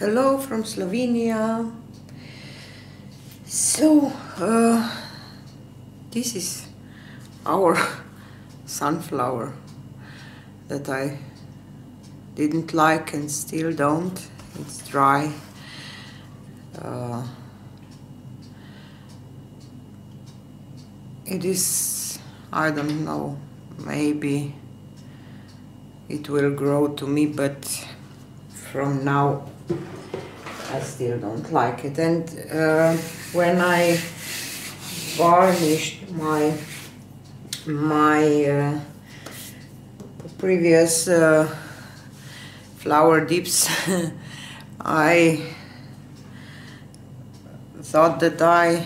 Hello from Slovenia. So, uh, this is our sunflower that I didn't like and still don't. It's dry. Uh, it is, I don't know, maybe it will grow to me, but from now I still don't like it. And uh, when I varnished my my uh, previous uh, flower dips, I thought that I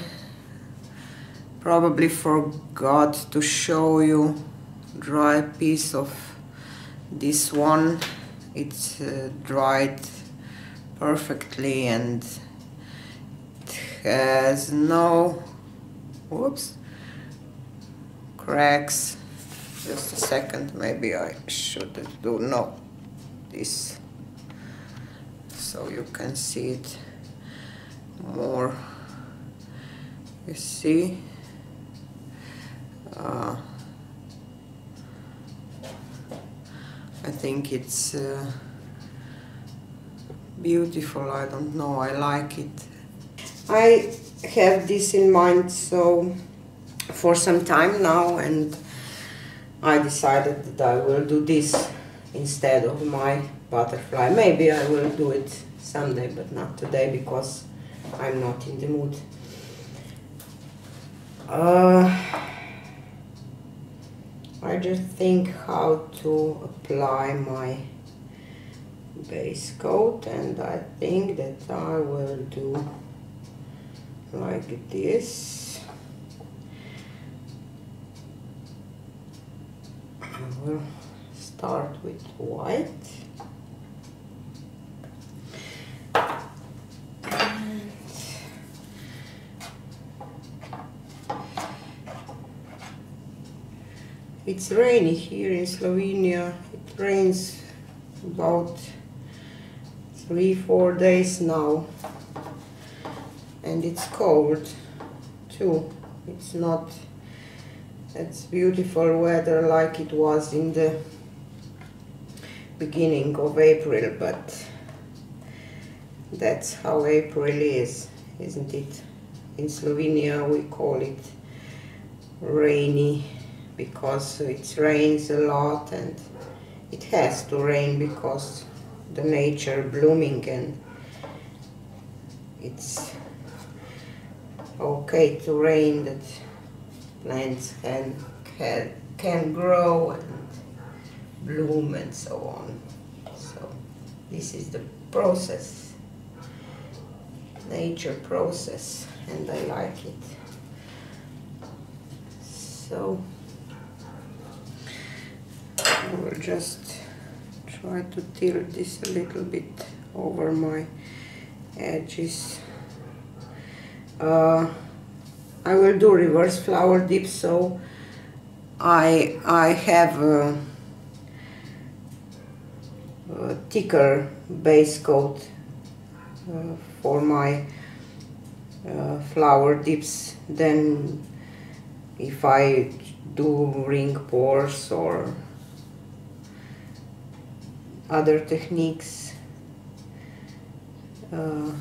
probably forgot to show you dry piece of this one. It's uh, dried perfectly and it has no whoops cracks. Just a second maybe I should do no this. So you can see it more. You see? Uh, I think it's uh, beautiful. I don't know I like it. I have this in mind so for some time now and I decided that I will do this instead of my butterfly. Maybe I will do it someday but not today because I'm not in the mood. Uh, I just think how to apply my base coat and I think that I will do like this. I will start with white. It's rainy here in Slovenia. It rains about three, four days now. And it's cold too. It's not, it's beautiful weather like it was in the beginning of April, but that's how April is, isn't it? In Slovenia we call it rainy because it rains a lot and it has to rain because the nature blooming and it's okay to rain that plants can, can, can grow and bloom and so on. So this is the process, nature process and I like it. So we'll just try to tilt this a little bit over my edges. Uh, I will do reverse flower dip so I, I have a, a thicker base coat uh, for my uh, flower dips than if I do ring pours or other techniques. Uh,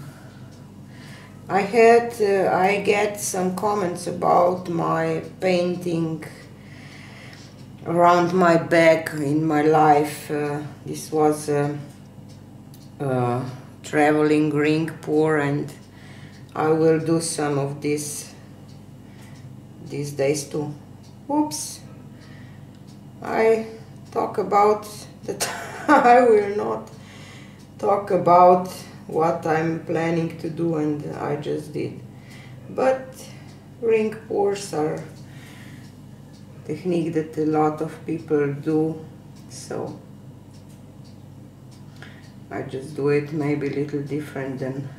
I had, uh, I get some comments about my painting around my back in my life. Uh, this was a, a traveling ring pour and I will do some of this these days too. Oops. I talk about that I will not talk about what I'm planning to do and I just did. But ring pours are technique that a lot of people do so I just do it maybe a little different than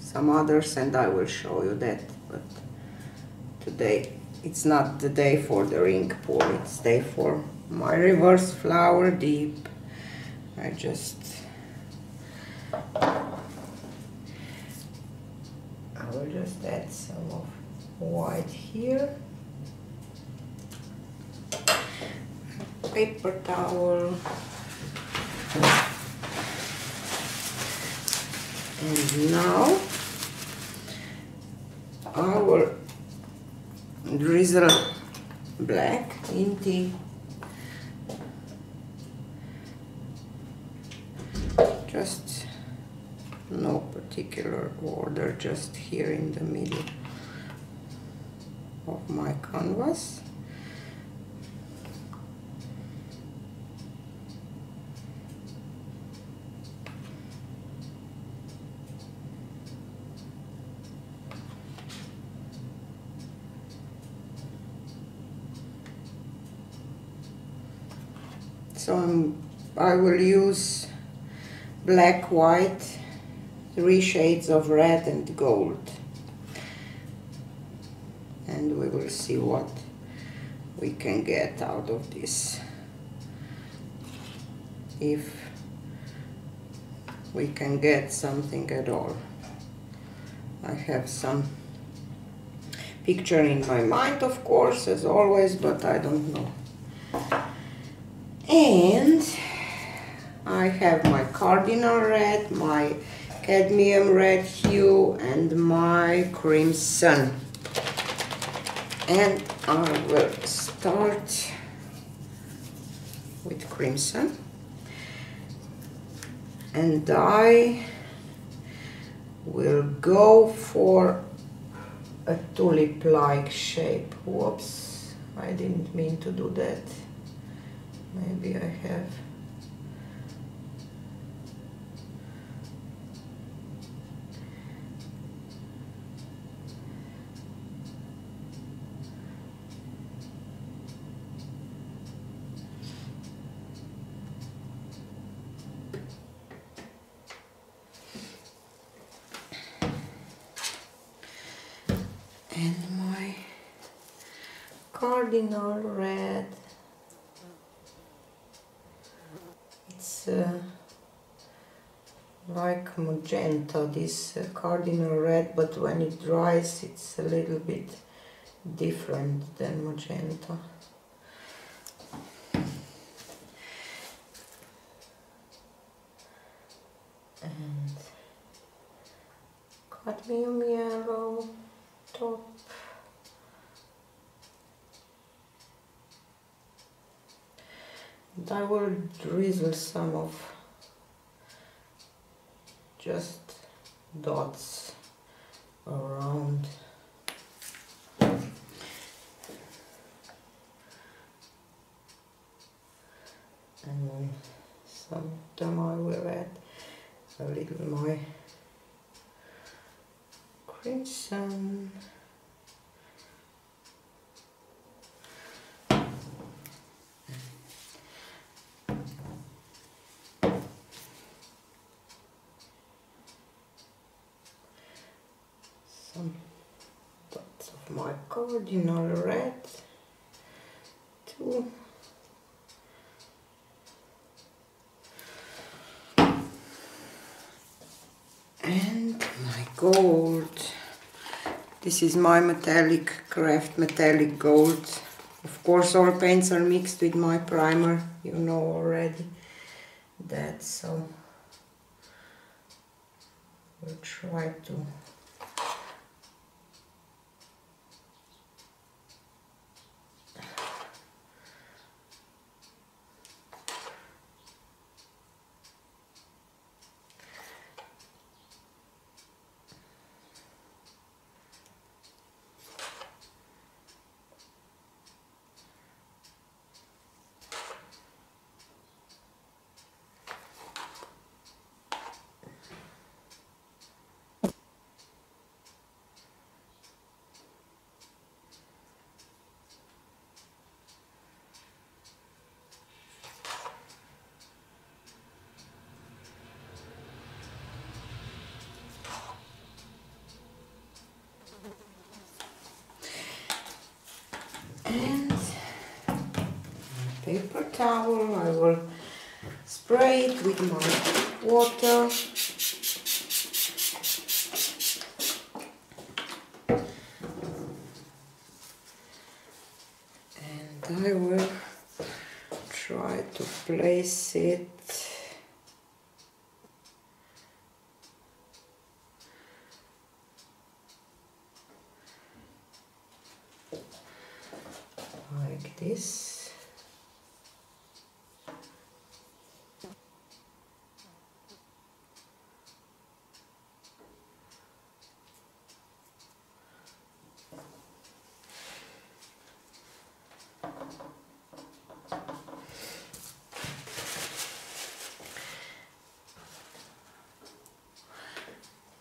some others and I will show you that but today it's not the day for the ring pour it's day for my reverse flower dip I just I will just add some of white here. Paper towel. And now I will drizzle black in the just no particular order just here in the middle of my canvas. So I'm, I will use black white three shades of red and gold. And we will see what we can get out of this. If we can get something at all. I have some picture in my mind of course as always but I don't know. And I have my cardinal red my cadmium red hue and my crimson. And I will start with crimson. And I will go for a tulip-like shape. Whoops I didn't mean to do that. Maybe I have and my cardinal red. It's uh, like magenta this uh, cardinal red but when it dries it's a little bit different than magenta. And cadmium yellow I will drizzle some of just dots around and then some of them I will add a little more crimson some my cardinal red. Too and my gold. This is my metallic craft metallic gold. Of course all paints are mixed with my primer you know already. That so we'll try to and paper towel. I will spray it with my water place it like this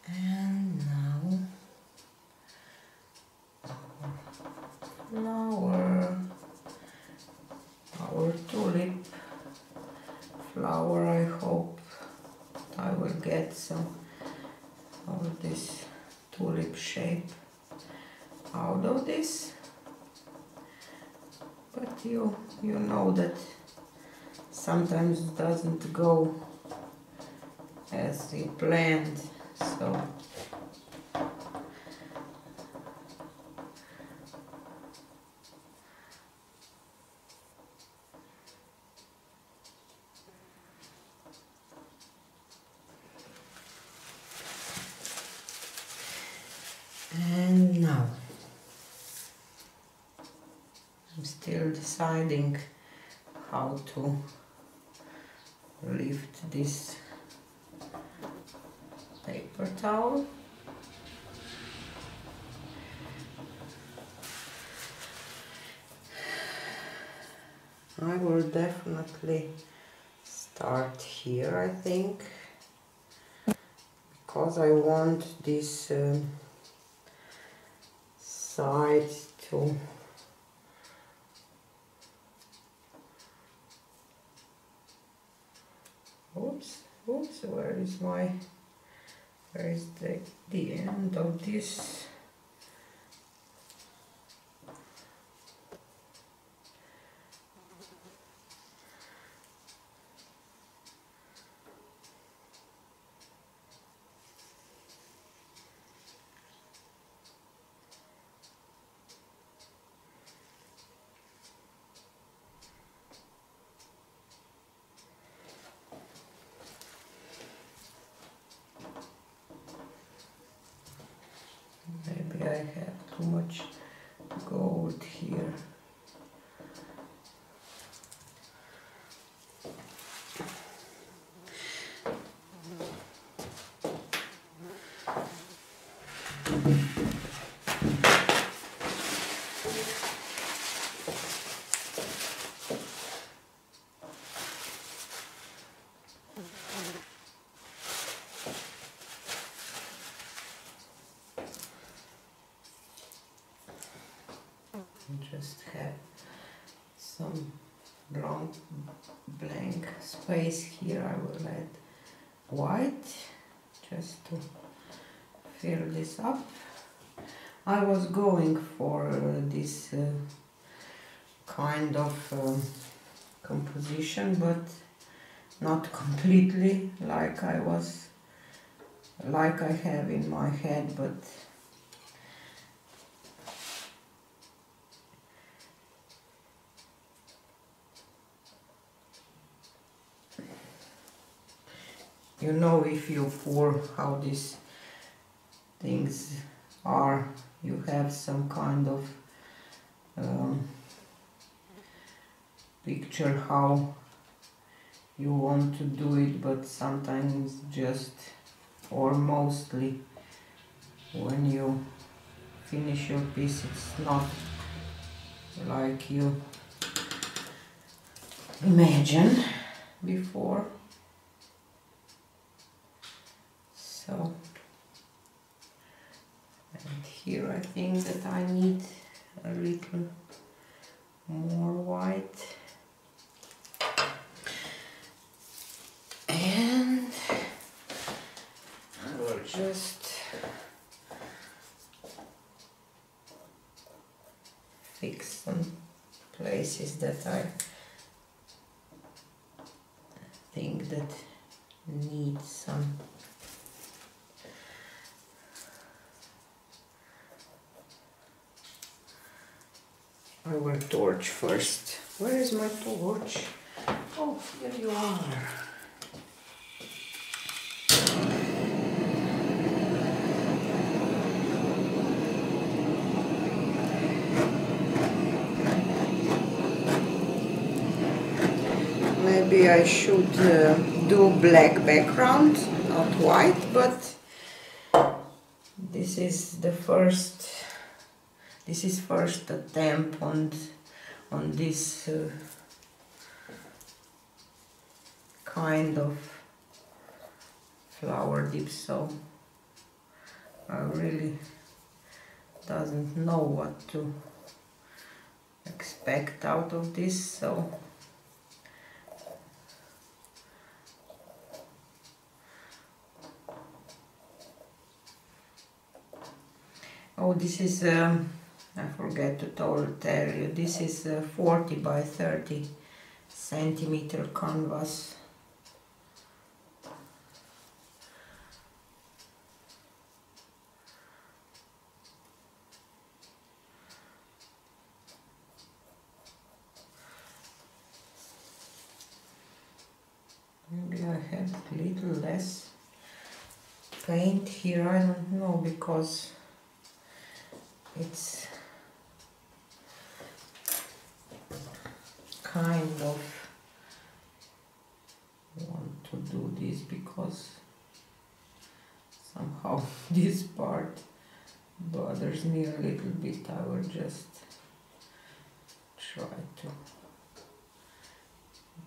And now flower, our tulip flower. I hope I will get some of this tulip shape out of this. But you you know that sometimes it doesn't go as you planned so and now I'm still deciding how to lift this paper towel. I will definitely start here, I think, because I want this um, side to oops oops where is my where is the the end of this maybe I have too much gold here just have some blank blank space here. I will add white just to fill this up. I was going for uh, this uh, kind of um composition but not completely like I was like I have in my head but you know if you pour how these things are you have some kind of um, picture how you want to do it but sometimes just or mostly when you finish your piece it's not like you imagine before so and here I think that I need a little more white. And I will just fix some places that I think that need some I will torch first. Where is my torch? Oh, here you are. Maybe I should uh, do black background, not white, but this is the first, this is first attempt on, on this uh, kind of flower dip, so I really doesn't know what to expect out of this, so Oh, this is, um, I forget to tell, you, this is a 40 by 30 centimeter canvas. Maybe I had a little less paint here, I don't know, because it's kind of want to do this because somehow this part bothers me a little bit. I will just try to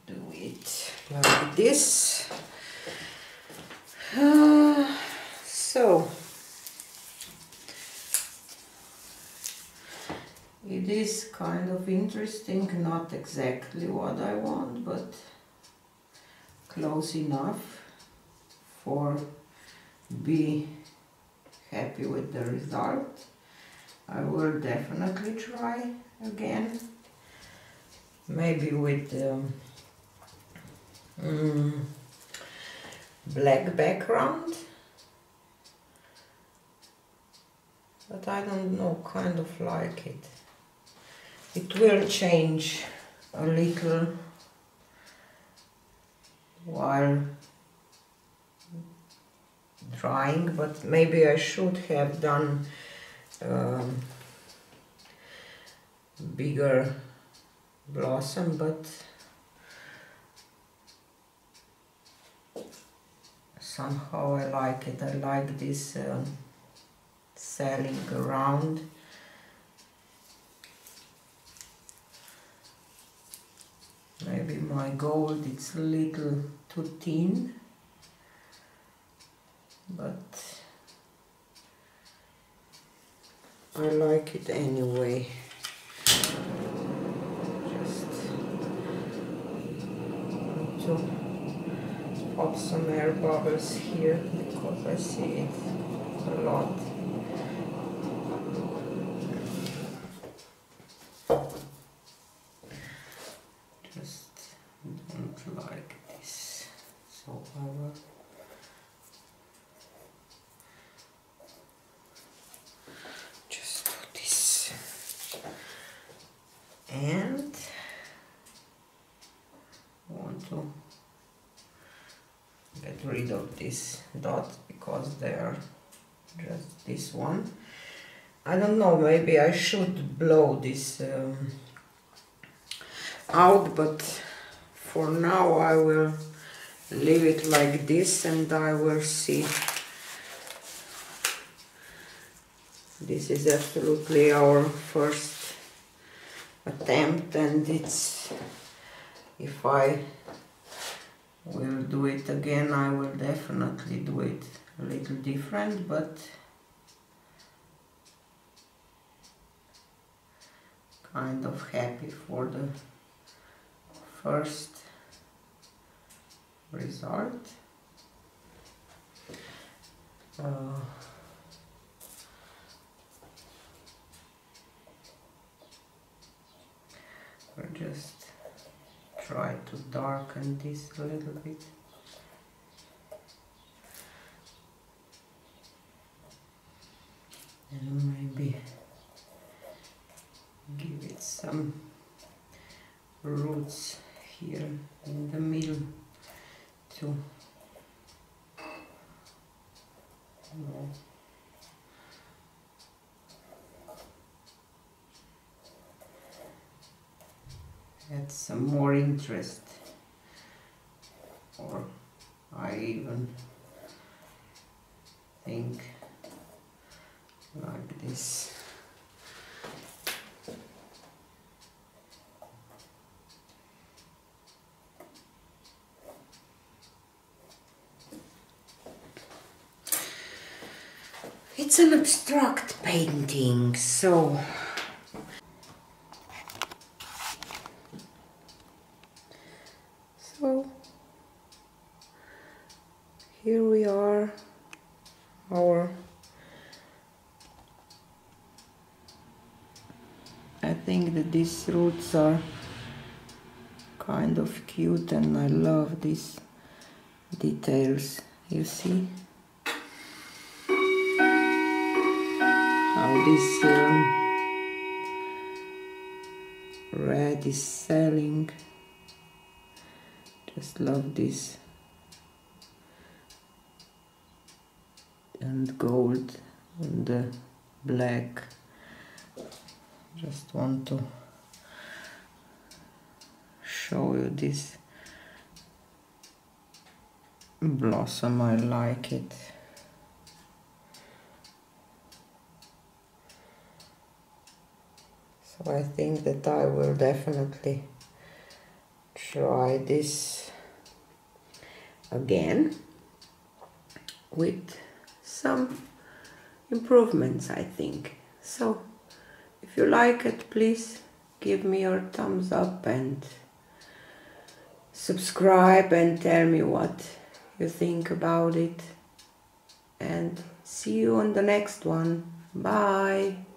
do it like this. Uh, so It is kind of interesting, not exactly what I want, but close enough for be happy with the result. I will definitely try again, maybe with um, mm, black background, but I don't know, kind of like it it will change a little while drying but maybe I should have done um, bigger blossom but somehow I like it. I like this uh, celling around maybe my gold it's a little too thin but I like it anyway. Just to pop some air bubbles here because I see it a lot this dot because they are just this one. I don't know maybe I should blow this um, out but for now I will leave it like this and I will see. This is absolutely our first attempt and it's if I will do it again I will definitely do it a little different but kind of happy for the first result. Uh, darken this a little bit. And maybe give it some roots here in the middle too. No. add some more interest even think like this. It's an abstract painting, so so here we are our I think that these roots are kind of cute and I love these details you see? How this um, red is celling. Just love this and gold and black. Just want to show you this blossom. I like it. So I think that I will definitely try this again with some improvements I think. So if you like it please give me your thumbs up and subscribe and tell me what you think about it. And see you on the next one. Bye